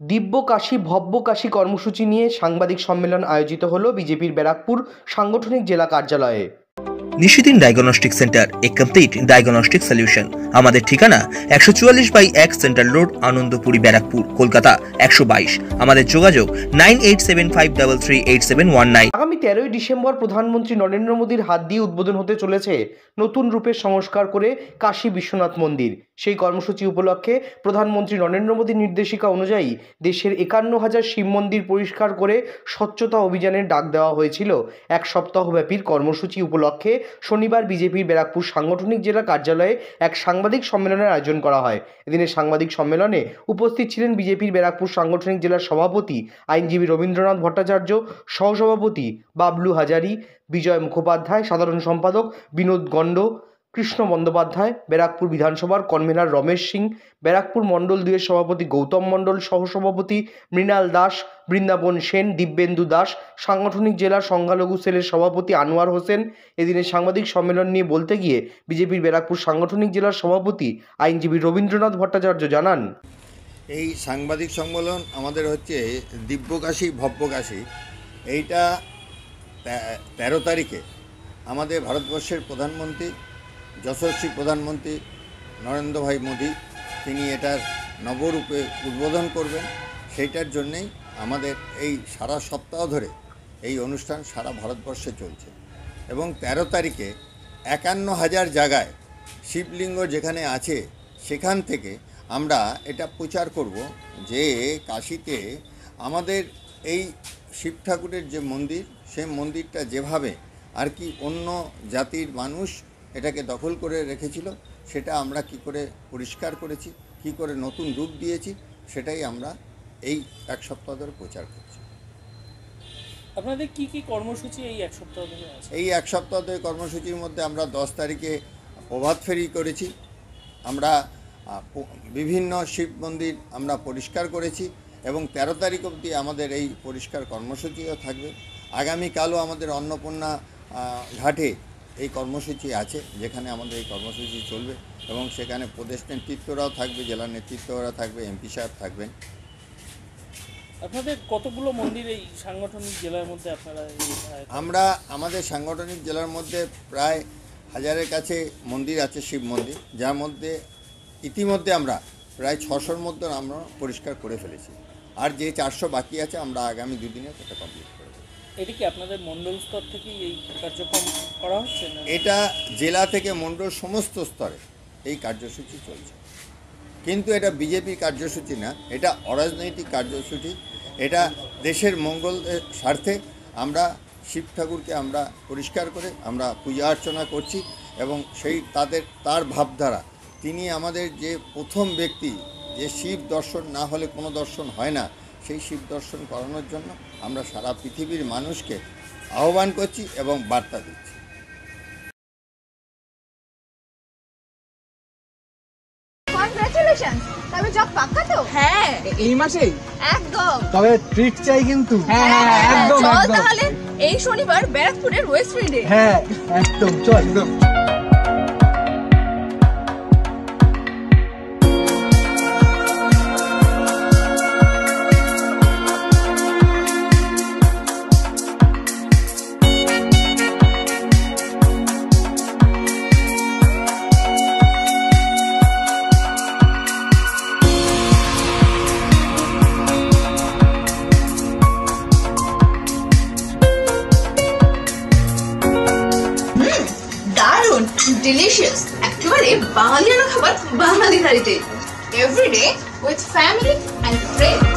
দিব্য কাশী ভব্য কাশী কর্মসূচি নিয়ে সাংবাদিক সম্মেলন আয়োজিত হল বিজেপির ব্যারাকপুর সাংগঠনিক জেলা কার্যালয়ে। নিশিদিন ডায়াগনস্টিক সেন্টার এ কমপ্লিট ডায়াগনস্টিক সলিউশন আমাদের ঠিকানা একশো চুয়াল্লিশ বাই এক সেন্ট্রাল রোড আনন্দপুরি ব্যারাকপুর কলকাতা একশো বাইশ। আমাদের যোগাযোগ nine eight seven five double three eight seven one nine. আগামী তেরোই ডিসেম্বর প্রধানমন্ত্রী নরেন্দ্র মোদীর হাত দিয়ে উদ্বোধন হতে চলেছে নতুন রূপে সংস্কার করে কাশী বিশ্বনাথ মন্দির। সেই কর্মসূচি উপলক্ষে প্রধানমন্ত্রী নরেন্দ্র মোদীর নির্দেশিকা অনুযায়ী দেশের একান্ন হাজার শিব মন্দির পরিষ্কার করে স্বচ্ছতা অভিযানের ডাক দেওয়া হয়েছিল। এক সপ্তাহব্যাপীর কর্মসূচি উপলক্ষে শনিবার বিজেপির ব্যারাকপুর সাংগঠনিক জেলা কার্যালয়ে এক সাংবাদিক সম্মেলনের আয়োজন করা হয়। এদিনের সাংবাদিক সম্মেলনে উপস্থিত ছিলেন বিজেপির ব্যারাকপুর সাংগঠনিক জেলার সভাপতি, আইনজীবী রবীন্দ্রনাথ ভট্টাচার্য, সহসভাপতি বাবলু হাজারি, বিজয় মুখোপাধ্যায়, সাধারণ সম্পাদক বিনোদ গণ্ড কৃষ্ণ বন্দ্যোপাধ্যায়, ব্যারাকপুর বিধানসভার কনভেনার রমেশ সিং, ব্যারাকপুর মণ্ডল দুয়ের সভাপতি গৌতম মণ্ডল, সহসভাপতি মৃণাল দাস, বৃন্দাবন সেন, দিব্যেন্দু দাস, সাংগঠনিক জেলার সংখ্যালঘু সেলের সভাপতি আনোয়ার হোসেন। এদিনের সাংবাদিক সম্মেলন নিয়ে বলতে গিয়ে বিজেপির ব্যারাকপুর সাংগঠনিক জেলার সভাপতি আইনজীবী রবীন্দ্রনাথ ভট্টাচার্য জানান, এই সাংবাদিক সম্মেলন আমাদের হচ্ছে দিব্যকাশী, ভব্যকাশী। এইটা তেরো তারিখে আমাদের ভারতবর্ষের প্রধানমন্ত্রী যশস্বী প্রধানমন্ত্রী নরেন্দ্র ভাই মোদী, তিনি এটার নবরূপে উদ্বোধন করবেন। সেইটার জন্যেই আমাদের এই সারা সপ্তাহ ধরে এই অনুষ্ঠান সারা ভারতবর্ষে চলছে। এবং তেরো তারিখে একান্ন হাজার জায়গায় শিবলিঙ্গ যেখানে আছে, সেখান থেকে আমরা এটা প্রচার করব যে কাশিতে আমাদের এই শিব ঠাকুরের যে মন্দির, সেই মন্দিরটা যেভাবে আর কি অন্য জাতির মানুষ এটাকে দখল করে রেখেছিল সেটা আমরা কি করে পরিষ্কার করেছি কি করে নতুন রূপ দিয়েছি সেটাই আমরা এই এক সপ্তাহ ধরে প্রচার করছি। আপনাদের কি কি কর্মসূচি এই এক সপ্তাহ ধরে এই এক সপ্তাহ ধরে কর্মসূচির মধ্যে আমরা দশ তারিখে প্রভাত ফেরি করেছি আমরা বিভিন্ন শিব মন্দির আমরা পরিষ্কার করেছি এবং তেরো তারিখ অবধি আমাদের এই পরিষ্কার কর্মসূচিও থাকবে। আগামীকালও আমাদের অন্নপূর্ণা ঘাটে এই কর্মসূচি আছে যেখানে আমাদের এই কর্মসূচি চলবে এবং সেখানে প্রদেশ নেতৃত্বরাও থাকবে জেলা নেতৃত্বরা থাকবে এমপি সাহেব থাকবেন। আপনাদের কতগুলো মন্দির এই সাংগঠনিক জেলার মধ্যে আপনারা আমরা আমাদের সাংগঠনিক জেলার মধ্যে প্রায় হাজারের কাছে মন্দির আছে শিব মন্দির যার মধ্যে ইতিমধ্যে আমরা প্রায় ছশোর মধ্যে আমরা পরিষ্কার করে ফেলেছি। আর যে চারশো বাকি আছে আমরা আগামী দুদিনে সেটা কমপ্লিট করে এটা কি আপনাদের মণ্ডল স্তর থেকেই এই কার্যক্রম করা হচ্ছে না? এটা জেলা থেকে মণ্ডল সমস্ত স্তরে এই কার্যসূচি চলছে। কিন্তু এটা বিজেপি কার্যসূচি না, এটা অরাজনৈতিক কার্যসূচি। এটা দেশের মঙ্গলের স্বার্থে আমরা শিব ঠাকুরকে আমরা পরিষ্কার করে আমরা পূজা অর্চনা করছি এবং সেই তাদের, তার ভাবধারা। তিনি আমাদের যে প্রথম ব্যক্তি, যে শিব দর্শন না হলে কোনো দর্শন হয় না সেই শিব দর্শন করানোর জন্য আমরা সারা পৃথিবীর মানুষকে আহ্বান করছি এবং বার্তা দিচ্ছি। হ্যাঁ। এই মাসেই? একদম। তবে ট্রিট চাই কিন্তু। হ্যাঁ হ্যাঁ একদম চল একদম। তাহলে এই শনিবার ব্যারাকপুরের ওয়েস্ট ফিল্ডে হ্যাঁ একদম চল। একদম। দারুণ ডিলিশিয়াস একেবারে বাঙালিয়ানা খাবার Bengali থালিতে। Everyday with family and friends